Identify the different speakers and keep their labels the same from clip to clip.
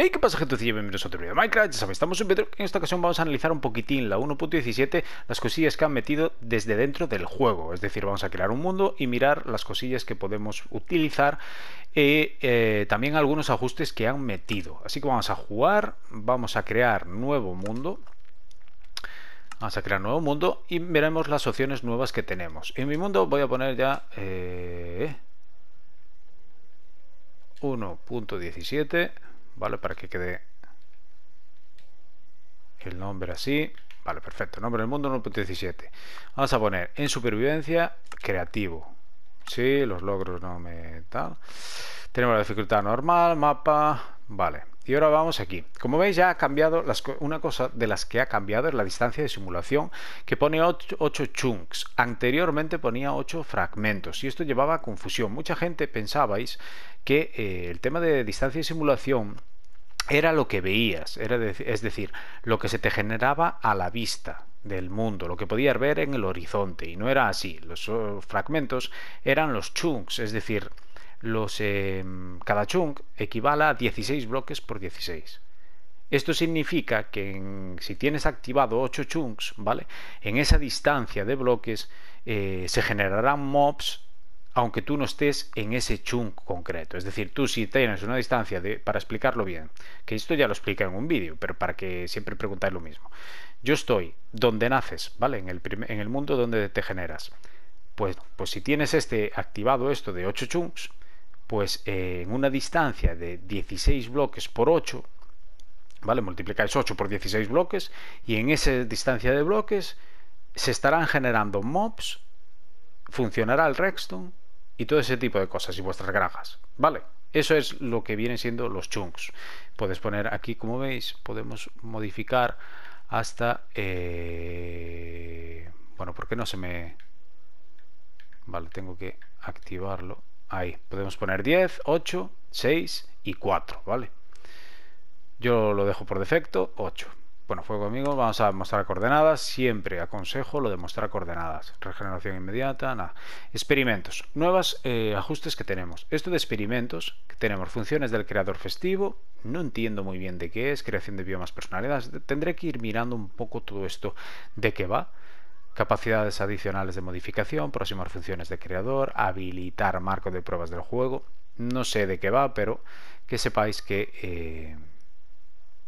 Speaker 1: Hey, ¿qué pasa gente? Bienvenidos a otro vídeo de Minecraft, ya sabéis, estamos en Bedrock En esta ocasión vamos a analizar un poquitín la 1.17 Las cosillas que han metido desde dentro del juego. Es decir, vamos a crear un mundo y mirar las cosillas que podemos utilizar Y eh, también algunos ajustes que han metido. Así que vamos a jugar, vamos a crear nuevo mundo. Vamos a crear nuevo mundo y veremos las opciones nuevas que tenemos. En mi mundo voy a poner ya... Eh, 1.17 ¿vale? Para que quede el nombre así. Vale, perfecto. Nombre del mundo 1.17. Vamos a poner en supervivencia creativo. Sí, los logros no me tal. Tenemos la dificultad normal, mapa. Vale. Y ahora vamos aquí. Como veis ya ha cambiado, una cosa de las que ha cambiado es la distancia de simulación que pone 8, chunks. Anteriormente ponía 8 fragmentos y esto llevaba a confusión. Mucha gente pensabais que eh, el tema de distancia de simulación era lo que veías, era es decir, lo que se te generaba a la vista del mundo, lo que podías ver en el horizonte. Y no era así. Los oh, fragmentos eran los chunks, es decir, los, em, cada chunk equivale a 16 bloques por 16. Esto significa que si tienes activado 8 chunks, ¿vale? En esa distancia de bloques eh, se generarán mobs aunque tú no estés en ese chunk concreto. Es decir, tú si tienes una distancia de, para explicarlo bien, que esto ya lo explica en un vídeo, pero para que siempre preguntáis lo mismo. Yo estoy donde naces, ¿vale? En el, en el mundo donde te generas. Pues, pues si tienes este activado esto de 8 chunks, pues eh, en una distancia de 16 bloques por 8, ¿vale? Multiplicáis 8 por 16 bloques y en esa distancia de bloques se estarán generando mobs, funcionará el redstone y todo ese tipo de cosas y vuestras granjas, ¿vale? Eso es lo que vienen siendo los chunks. Puedes poner aquí, como veis, podemos modificar hasta... Eh, bueno, ¿por qué no se me...? Vale, tengo que activarlo. Ahí, podemos poner 10, 8, 6 y 4, ¿vale? Yo lo dejo por defecto, 8. Bueno, fue conmigo, vamos a mostrar coordenadas. Siempre aconsejo lo de mostrar coordenadas. Regeneración inmediata, nada. Experimentos. Nuevos eh, ajustes que tenemos. Esto de experimentos, que tenemos funciones del creador festivo. No entiendo muy bien de qué es. Creación de biomas personalidades. Tendré que ir mirando un poco todo esto de qué va capacidades adicionales de modificación, próximas funciones de creador, habilitar marco de pruebas del juego. No sé de qué va, pero que sepáis que eh,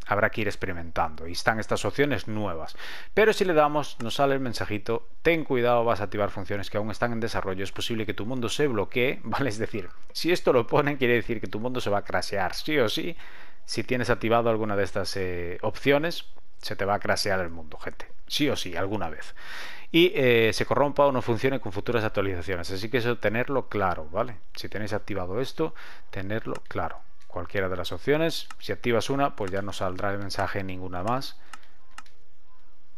Speaker 1: habrá que ir experimentando y están estas opciones nuevas. Pero si le damos, nos sale el mensajito, ten cuidado, vas a activar funciones que aún están en desarrollo, es posible que tu mundo se bloquee, ¿vale? Es decir, si esto lo ponen, quiere decir que tu mundo se va a crashear, sí o sí. Si tienes activado alguna de estas eh, opciones, se te va a crashear el mundo, gente. Sí o sí, alguna vez y eh, se corrompa o no funcione con futuras actualizaciones. Así que eso tenerlo claro, ¿vale? Si tenéis activado esto, tenerlo claro. Cualquiera de las opciones, si activas una, pues ya no saldrá el mensaje ninguna más.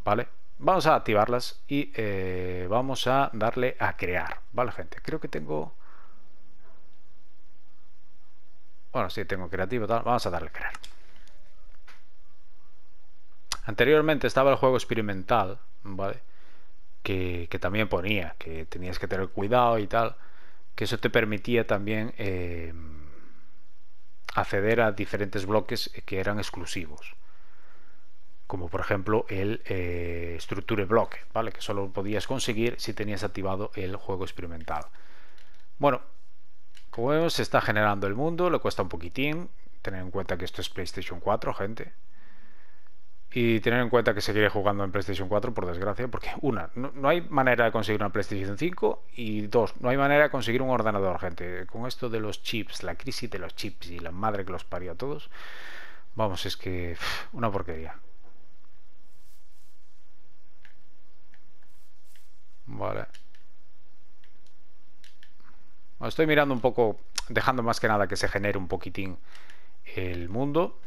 Speaker 1: ¿Vale? Vamos a activarlas y eh, vamos a darle a crear, ¿vale, gente? Creo que tengo... Bueno, sí, tengo creativo, tal. Vamos a darle a crear. Anteriormente estaba el juego experimental, ¿vale? Que, también ponía que tenías que tener cuidado y tal, que eso te permitía también eh, acceder a diferentes bloques que eran exclusivos como por ejemplo el eh, Structure Block, ¿vale? que solo podías conseguir si tenías activado el juego experimental. Bueno, como vemos se está generando el mundo, le cuesta un poquitín, tener en cuenta que esto es PlayStation 4, gente. Y tener en cuenta que seguiré jugando en PlayStation 4, por desgracia, porque una, no, hay manera de conseguir una PlayStation 5 y dos, no hay manera de conseguir un ordenador, gente. Con esto de los chips, la crisis de los chips y la madre que los parió a todos, vamos, es que una porquería. Vale. estoy mirando un poco, dejando más que nada que se genere un poquitín el mundo.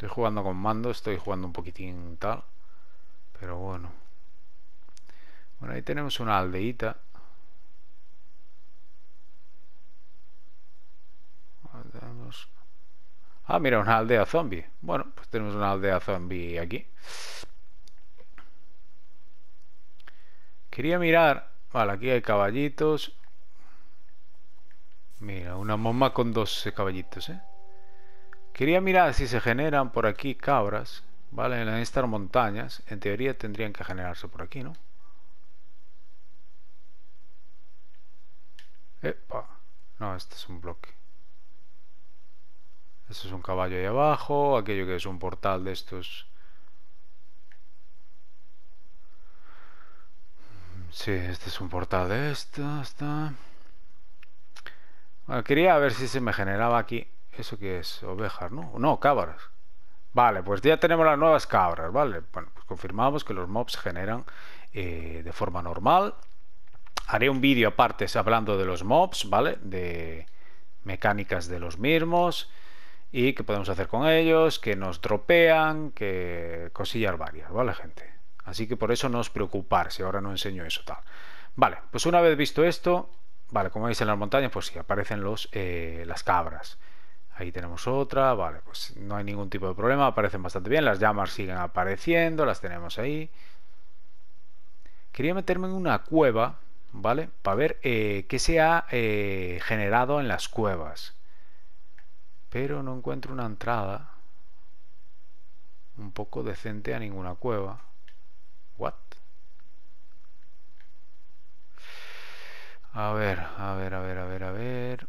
Speaker 1: Estoy jugando con mando, estoy jugando un poquitín tal. Pero bueno. Bueno, ahí tenemos una aldeita. Ah, mira, una aldea zombie. Bueno, pues tenemos una aldea zombie aquí. Quería mirar. Vale, aquí hay caballitos. Mira, una momma con dos caballitos, ¿eh? Quería mirar si se generan por aquí cabras, ¿vale? En estas montañas, en teoría tendrían que generarse por aquí, ¿no? Epa. No, este es un bloque. Este es un caballo ahí abajo, aquello que es un portal de estos... Sí, este es un portal de esto, está... Bueno, quería ver si se me generaba aquí ¿Eso que es? Ovejas, ¿no? No, cabras. Vale, pues ya tenemos las nuevas cabras, ¿vale? Bueno, pues confirmamos que los mobs generan eh, de forma normal. Haré un vídeo aparte hablando de los mobs, ¿vale? De mecánicas de los mismos y qué podemos hacer con ellos, que nos tropean, que cosillas varias, ¿vale, gente? Así que por eso no os preocupar si ahora no enseño eso tal. Vale, pues una vez visto esto, vale, como veis en las montañas, pues sí, aparecen los, eh, las cabras. Ahí tenemos otra, vale, pues no hay ningún tipo de problema, aparecen bastante bien, las llamas siguen apareciendo, las tenemos ahí. Quería meterme en una cueva, ¿vale? Para ver eh, qué se ha eh, generado en las cuevas. Pero no encuentro una entrada un poco decente a ninguna cueva. What? A ver, a ver, a ver, a ver, a ver.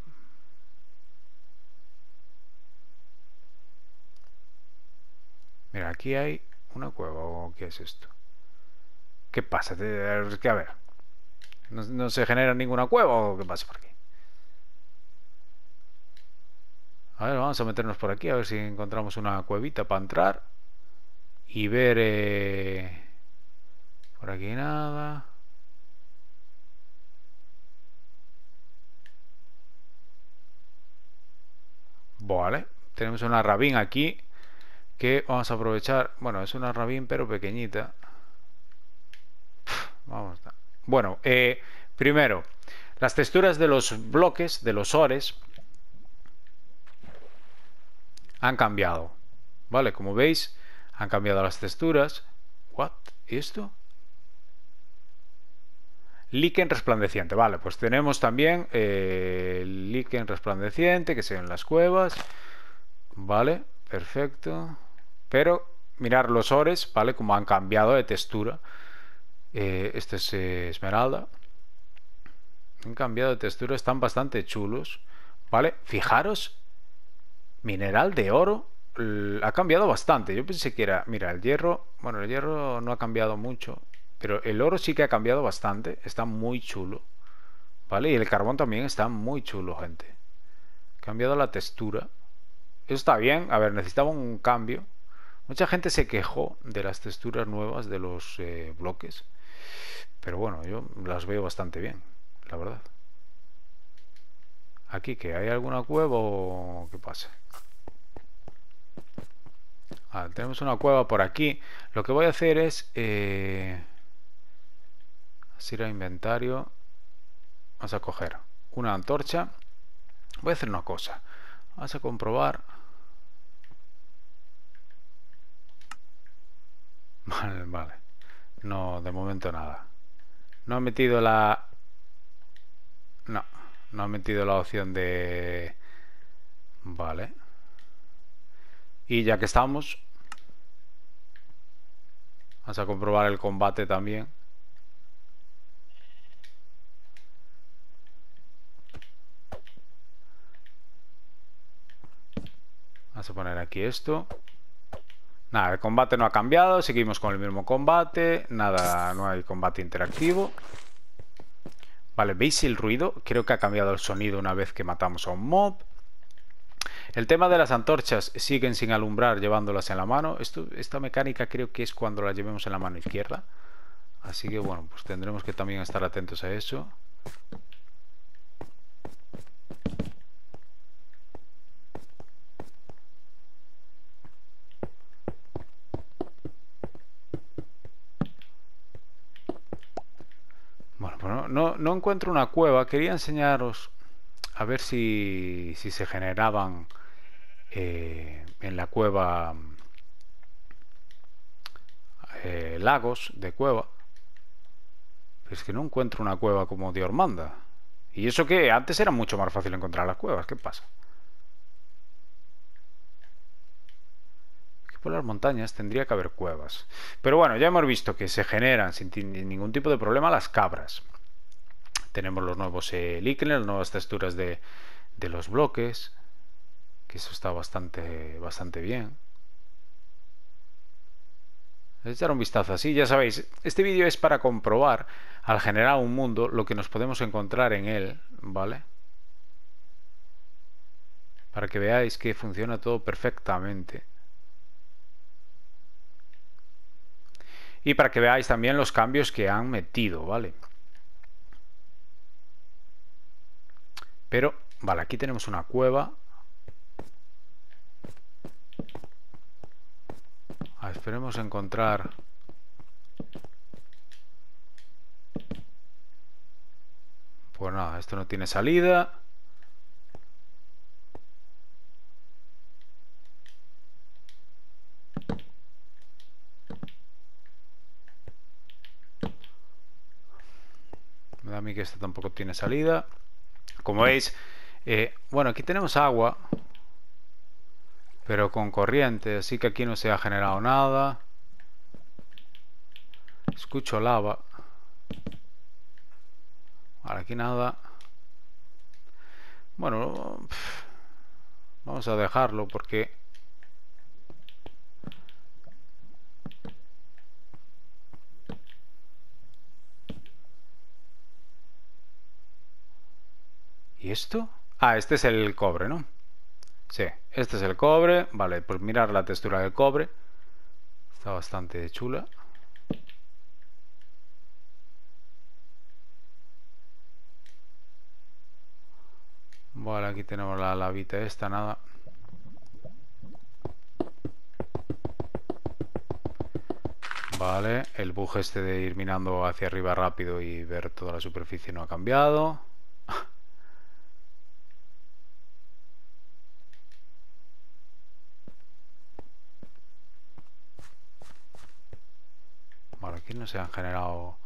Speaker 1: Mira, aquí hay una cueva o qué es esto. ¿Qué pasa? Que a ver. ¿No, se genera ninguna cueva o qué pasa por aquí? A ver, vamos a meternos por aquí a ver si encontramos una cuevita para entrar y ver eh, por aquí nada. Vale, tenemos una rabín aquí que vamos a aprovechar bueno es una rabín pero pequeñita. Vamos bueno eh, primero las texturas de los bloques de los ores han cambiado vale como veis han cambiado las texturas. What ¿y esto? líquen resplandeciente vale pues tenemos también eh, líquen resplandeciente que se en las cuevas vale perfecto pero mirar los ores, ¿vale? Como han cambiado de textura. Eh, este es eh, esmeralda. Han cambiado de textura, están bastante chulos. ¿Vale? Fijaros, mineral de oro ha cambiado bastante. Yo pensé que era, mira, el hierro, bueno, el hierro no ha cambiado mucho, pero el oro sí que ha cambiado bastante, está muy chulo. ¿Vale? Y el carbón también está muy chulo, gente. Cambiado la textura. Eso está bien, a ver, necesitaba un cambio. Mucha gente se quejó de las texturas nuevas de los eh, bloques, pero bueno, yo las veo bastante bien, la verdad. Aquí, que hay alguna cueva o qué pasa. Ah, tenemos una cueva por aquí. Lo que voy a hacer es eh, ir a inventario. Vamos a coger una antorcha. Voy a hacer una cosa. Vamos a comprobar Vale, vale. No, de momento nada. No he metido la... No, no he metido la opción de... Vale. Y ya que estamos... Vamos a comprobar el combate también. Vamos a poner aquí esto. Nada, el combate no ha cambiado, seguimos con el mismo combate, nada, no hay combate interactivo. Vale, ¿veis el ruido? Creo que ha cambiado el sonido una vez que matamos a un mob. El tema de las antorchas siguen sin alumbrar llevándolas en la mano. Esto, esta mecánica creo que es cuando la llevemos en la mano izquierda. Así que bueno, pues tendremos que también estar atentos a eso. No, encuentro una cueva. Quería enseñaros a ver si, si se generaban eh, en la cueva eh, lagos de cueva. Pero es que no encuentro una cueva como de Ormanda. Y eso que antes era mucho más fácil encontrar las cuevas. ¿Qué pasa? Por las montañas tendría que haber cuevas. Pero bueno, ya hemos visto que se generan sin ningún tipo de problema las cabras. Tenemos los nuevos eh, las nuevas texturas de, de los bloques, que eso está bastante, bastante bien. Echar un vistazo así, ya sabéis, este vídeo es para comprobar al generar un mundo lo que nos podemos encontrar en él, ¿vale? Para que veáis que funciona todo perfectamente. Y para que veáis también los cambios que han metido, ¿vale? Pero, vale, aquí tenemos una cueva Ah, esperemos encontrar... Pues nada, esto no tiene salida. Me da a mí que esto tampoco tiene salida. Como veis, eh, bueno, aquí tenemos agua pero con corriente, así que aquí no se ha generado nada. Escucho lava. Aquí nada. Bueno, vamos a dejarlo porque... ¿Y esto? Ah, este es el cobre, ¿no? Sí, este es el cobre. Vale, pues mirar la textura del cobre. Está bastante chula. Vale, aquí tenemos la lavita esta, nada. Vale, el bug este de ir mirando hacia arriba rápido y ver toda la superficie no ha cambiado. No se han generado...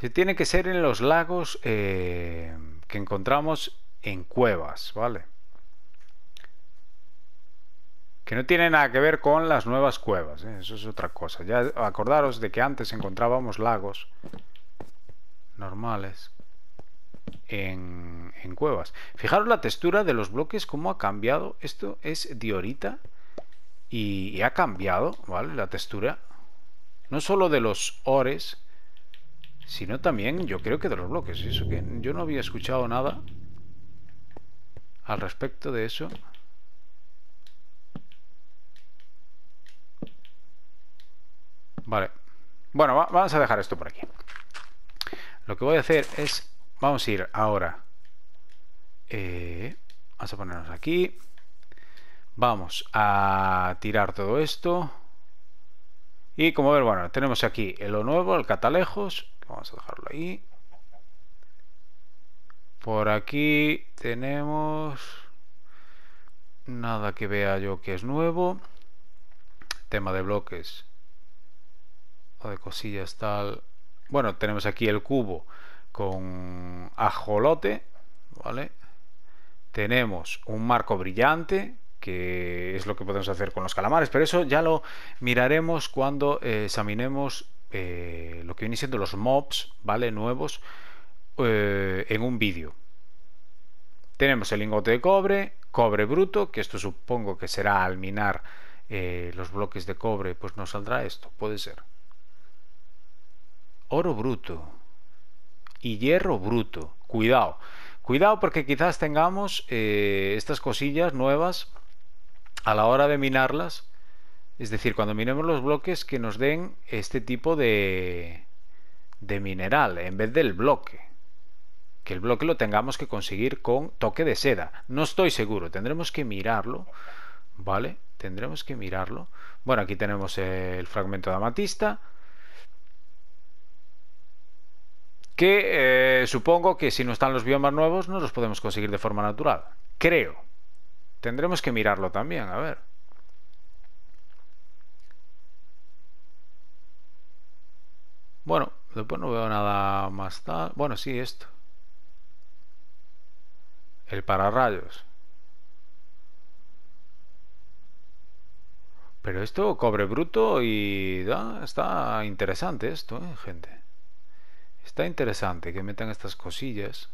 Speaker 1: Se tiene que ser en los lagos eh, que encontramos en cuevas, ¿vale? Que no tiene nada que ver con las nuevas cuevas, ¿eh? eso es otra cosa. Ya acordaros de que antes encontrábamos lagos normales en, en cuevas. Fijaros la textura de los bloques, cómo ha cambiado. Esto es diorita y, y ha cambiado, ¿vale? La textura no solo de los ores, sino también yo creo que de los bloques. Eso que yo no había escuchado nada al respecto de eso. Vale. Bueno, vamos a dejar esto por aquí. Lo que voy a hacer es... Vamos a ir ahora... Eh, vamos a ponernos aquí. Vamos a tirar todo esto. Y como ver, bueno, tenemos aquí lo nuevo, el catalejos. Vamos a dejarlo ahí. Por aquí tenemos nada que vea yo que es nuevo. Tema de bloques o de cosillas tal. Bueno, tenemos aquí el cubo con ajolote, ¿vale? Tenemos un marco brillante que es lo que podemos hacer con los calamares, pero eso ya lo miraremos cuando eh, examinemos eh, lo que viene siendo los mobs, ¿vale? Nuevos eh, en un vídeo. Tenemos el lingote de cobre, cobre bruto, que esto supongo que será al minar los bloques de cobre, pues nos saldrá esto, puede ser. Oro bruto y hierro bruto. Cuidado, cuidado porque quizás tengamos estas cosillas nuevas a la hora de minarlas, es decir, cuando minemos los bloques que nos den este tipo de, de mineral en vez del bloque. Que el bloque lo tengamos que conseguir con toque de seda. No estoy seguro, tendremos que mirarlo, ¿vale? Tendremos que mirarlo. Bueno, aquí tenemos el fragmento de amatista. Que eh, supongo que si no están los biomas nuevos no los podemos conseguir de forma natural. Creo. Tendremos que mirarlo también, a ver. Bueno, después no veo nada más. Bueno, sí, esto. El pararrayos. Pero esto, cobre bruto y... está interesante esto, ¿eh, gente? Está interesante que metan estas cosillas.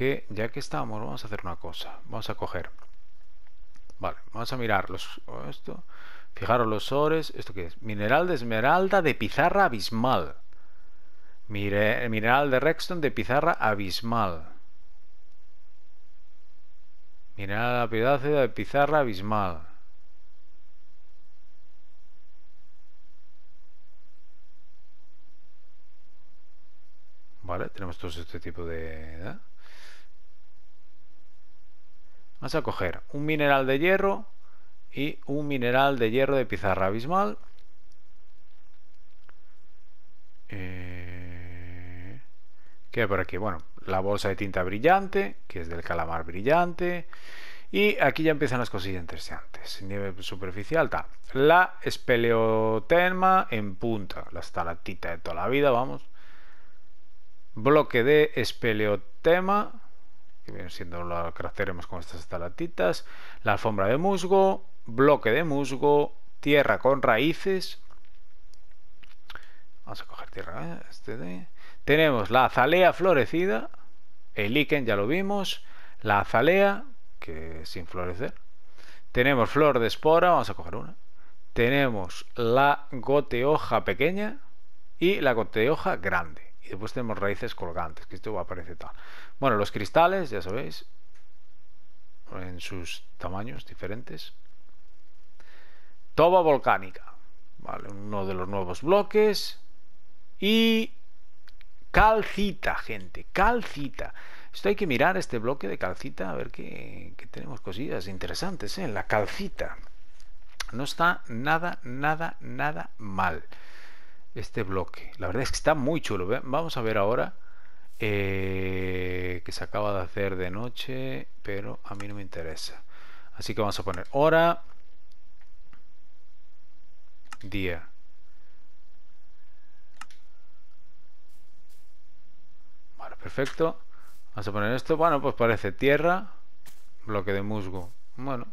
Speaker 1: Que ya que estamos, vamos a hacer una cosa. Vamos a coger... Vale, vamos a mirar los... Esto... Fijaros los ores. ¿Esto qué es? Mineral de esmeralda de pizarra abismal. mineral de Rexton de pizarra abismal. Mineral de pizarra abismal. Vale, tenemos todo este tipo de... Vamos a coger un mineral de hierro y un mineral de hierro de pizarra abismal. Eh, ¿Qué hay por aquí? Bueno, la bolsa de tinta brillante, que es del calamar brillante. Y aquí ya empiezan las cosillas interesantes. Nivel superficial, tal. La espeleotema en punta. La estalactita de toda la vida, vamos. Bloque de espeleotema. Que viene siendo lo que haremos con estas estalactitas. La alfombra de musgo bloque de musgo, tierra con raíces. Vamos a coger tierra. ¿eh? Este Tenemos la azalea florecida, el líquen ya lo vimos, la azalea, que sin florecer. Tenemos flor de espora, vamos a coger una. Tenemos la goteoja pequeña y la goteoja grande. Y después tenemos raíces colgantes, que esto va a aparecer tal. Bueno, los cristales, ya sabéis, en sus tamaños diferentes. Toba volcánica. Vale, uno de los nuevos bloques. Y calcita, gente. Calcita. Esto hay que mirar este bloque de calcita a ver que, tenemos cosillas interesantes ¿eh? la calcita. No está nada, nada, nada mal este bloque. La verdad es que está muy chulo. Vamos a ver ahora eh, que se acaba de hacer de noche, pero a mí no me interesa. Así que vamos a poner hora día. Vale, perfecto. Vamos a poner esto. Bueno, pues parece tierra, bloque de musgo. Bueno.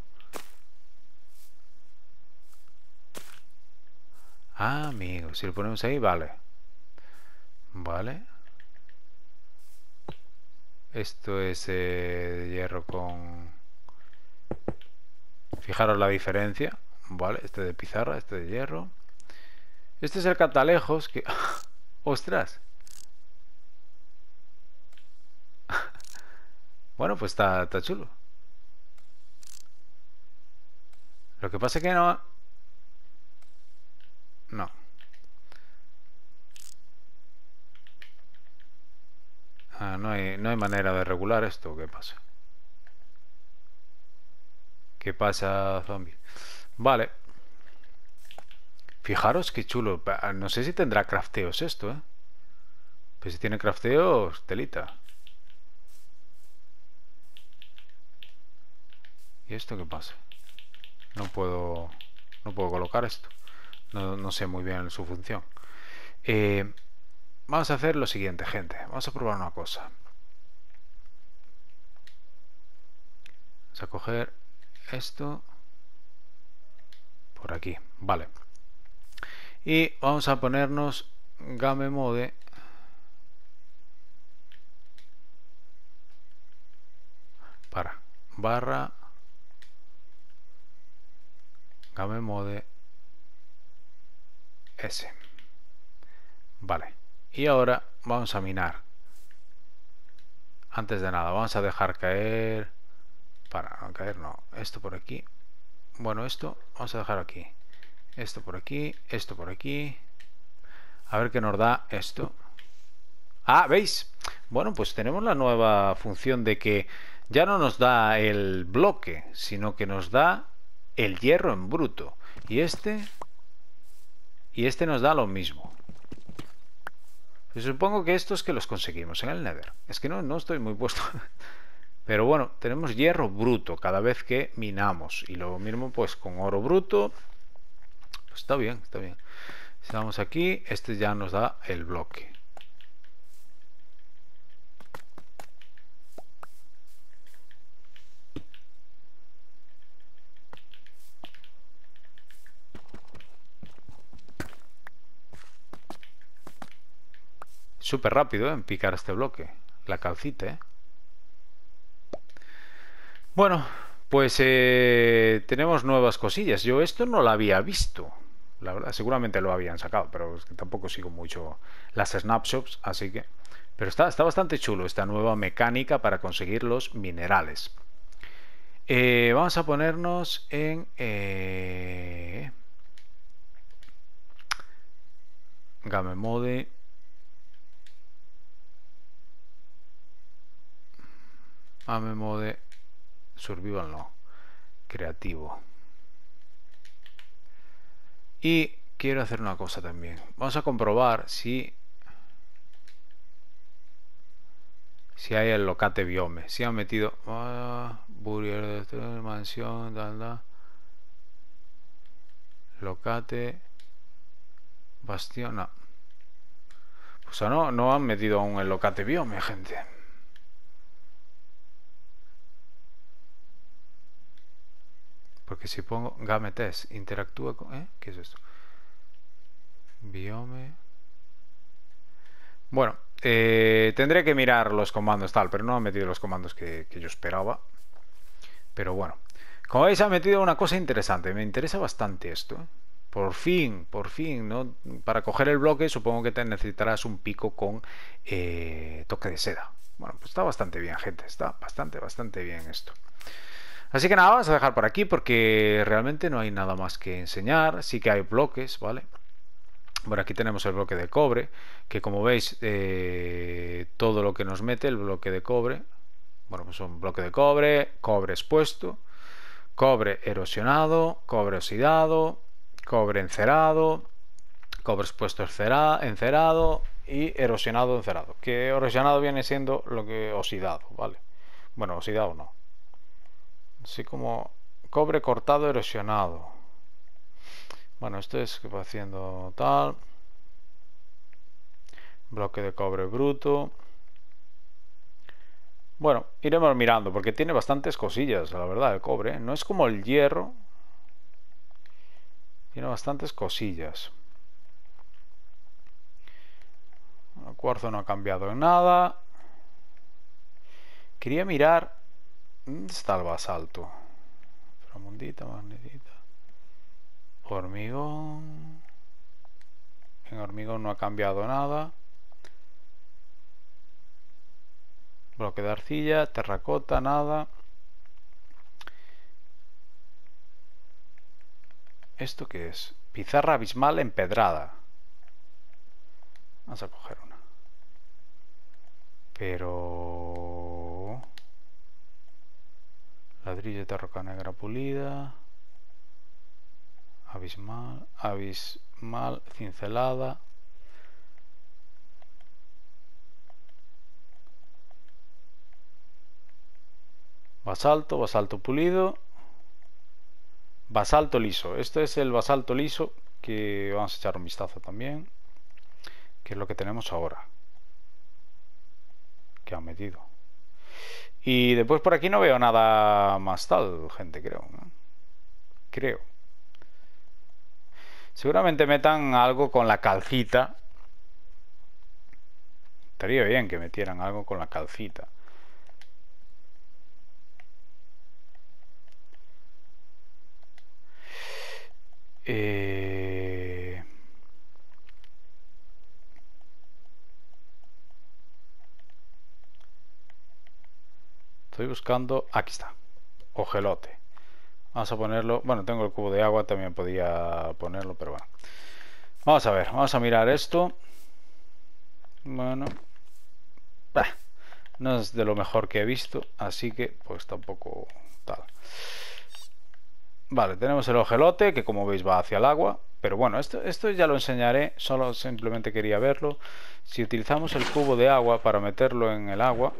Speaker 1: Ah, amigo, si lo ponemos ahí, vale. Vale. Esto es eh, hierro con... Fijaros la diferencia. Vale, este de pizarra, este de hierro. Este es el catalejos que... ¡Ostras! bueno, pues está, está chulo. Lo que pasa es que no... No. Ah, no hay, no hay manera de regular esto. ¿Qué pasa? ¿Qué pasa, zombie? Vale. Fijaros qué chulo. No sé si tendrá crafteos esto, ¿eh? Pues si tiene crafteos, telita. ¿Y esto qué pasa? No puedo... No puedo colocar esto. No, sé muy bien su función. Eh, vamos a hacer lo siguiente, gente. Vamos a probar una cosa. Vamos a coger esto por aquí. Vale. Y vamos a ponernos game mode para. Barra. Game mode s. Vale y ahora vamos a minar. Antes de nada vamos a dejar caer. Para no caer no. Esto por aquí. Bueno esto vamos a dejar aquí. Esto por aquí esto por aquí. A ver qué nos da esto. Ah veis bueno pues tenemos la nueva función de que ya no nos da el bloque sino que nos da el hierro en bruto. Y este y este nos da lo mismo supongo que estos que los conseguimos en el nether es que no, no estoy muy puesto Pero bueno, tenemos hierro bruto cada vez que minamos. Y lo mismo pues con oro bruto. Pues está bien, está bien. Si vamos aquí, este ya nos da el bloque. Súper rápido ¿eh? en picar este bloque. La calcita, ¿eh? Bueno, pues eh, tenemos nuevas cosillas. Yo esto no lo había visto. La verdad, seguramente lo habían sacado, pero tampoco sigo mucho las snapshots, así que... Pero está, está bastante chulo esta nueva mecánica para conseguir los minerales. Vamos a ponernos en... Game Mode. Game Mode. Survival no. Creativo. Y quiero hacer una cosa también. Vamos a comprobar si si hay el locate biome. Si han metido ah, de mansión, tal, locate bastión. No. Pues no, no han metido aún el locate biome, gente. Porque si pongo game test, interactúa con... ¿eh? ¿Qué es esto? Biome. Bueno, eh, tendré que mirar los comandos tal, pero no ha metido los comandos que, yo esperaba. Pero bueno, como veis ha metido una cosa interesante. Me interesa bastante esto. ¿eh? Por fin, por fin, ¿no? Para coger el bloque supongo que te necesitarás un pico con toque de seda. Bueno, pues está bastante bien, gente. Está bastante, bastante bien esto. Así que nada, vamos a dejar por aquí porque realmente no hay nada más que enseñar. Sí que hay bloques, ¿vale? Bueno, aquí tenemos el bloque de cobre, que como veis, eh, todo lo que nos mete el bloque de cobre, bueno, pues un bloque de cobre, cobre expuesto, cobre erosionado, cobre oxidado, cobre encerado, cobre expuesto encerado y erosionado encerado. Que erosionado viene siendo lo que oxidado, ¿vale? Bueno, oxidado no. Así como cobre cortado erosionado. Bueno, esto es que va haciendo tal. Bloque de cobre bruto. Bueno, iremos mirando porque tiene bastantes cosillas, la verdad, el cobre. No es como el hierro. Tiene bastantes cosillas. El cuarzo no ha cambiado en nada. Quería mirar ¿Dónde está el basalto? Framundita, magnetita. Hormigón. En hormigón no ha cambiado nada. Bloque de arcilla, terracota, nada. ¿Esto qué es? Pizarra abismal empedrada. Vamos a coger una. Pero... Ladrillo de roca negra pulida. Abismal, abismal, cincelada. Basalto, basalto pulido. Basalto liso. Este es el basalto liso que vamos a echar un vistazo también. Que es lo que tenemos ahora. Que han metido. Y después por aquí no veo nada más tal, gente, creo. Creo. Seguramente metan algo con la calcita. Estaría bien que metieran algo con la calcita. Eh... Buscando... Aquí está. Ojelote. Vamos a ponerlo... Bueno, tengo el cubo de agua, también podía ponerlo, pero bueno. Vamos a ver, vamos a mirar esto. Bueno. no es de lo mejor que he visto, así que pues tampoco tal. Vale, tenemos el ojelote que como veis va hacia el agua. Pero bueno, esto, esto ya lo enseñaré, solo simplemente quería verlo. Si utilizamos el cubo de agua para meterlo en el agua,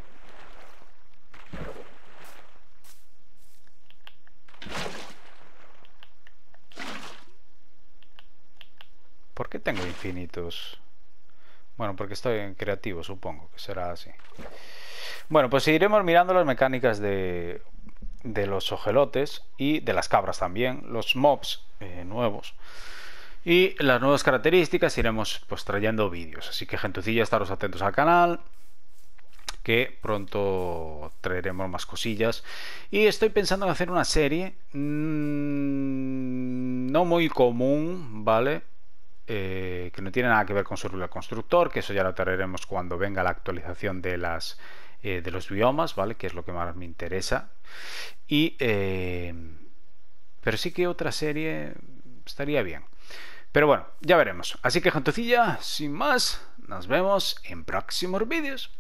Speaker 1: tengo infinitos? Bueno, porque estoy en creativo, supongo que será así. Bueno, pues seguiremos mirando las mecánicas de, de los ojelotes y de las cabras también, los mobs eh, nuevos. Y las nuevas características iremos pues trayendo vídeos. Así que gentucilla, estaros atentos al canal que pronto traeremos más cosillas. Y estoy pensando en hacer una serie mmm, no muy común, ¿vale? Eh, que no tiene nada que ver con Survival Constructor, que eso ya lo traeremos cuando venga la actualización de las eh, de los biomas, ¿vale? Que es lo que más me interesa. Y eh, pero sí que otra serie estaría bien. Pero bueno, ya veremos. Así que, gentecilla, sin más, nos vemos en próximos vídeos.